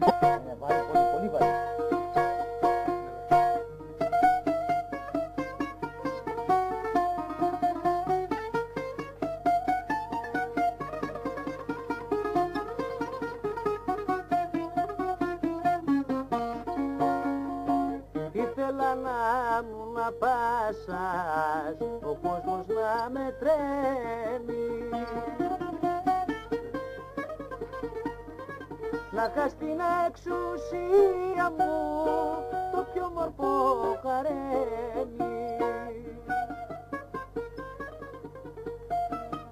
Είναι βάρη, πολύ. Ήθελα να ήμουν απάσας, ο κόσμος να με τρέμει να χας την εξουσία μου το πιο μορφό χαρέμι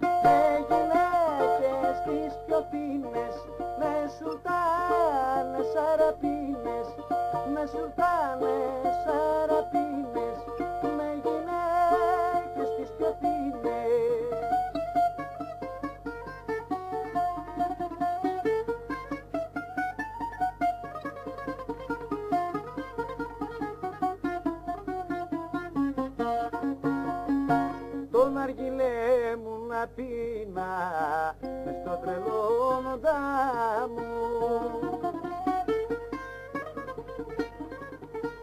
και γυναίκες τις πιο φίνες με σουλτάνες αραπίνες με σουλτάνες αραπίνες αργυλέ μου να πίνα μες στο τρελόνοντα μου.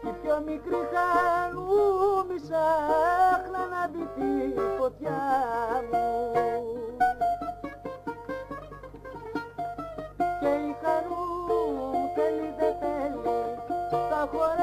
Η πιο μικρή χαρούμη ψάχνα να μπει τη φωτιά μου. Και η χαρού θέλει δεν θέλει θα χορέψει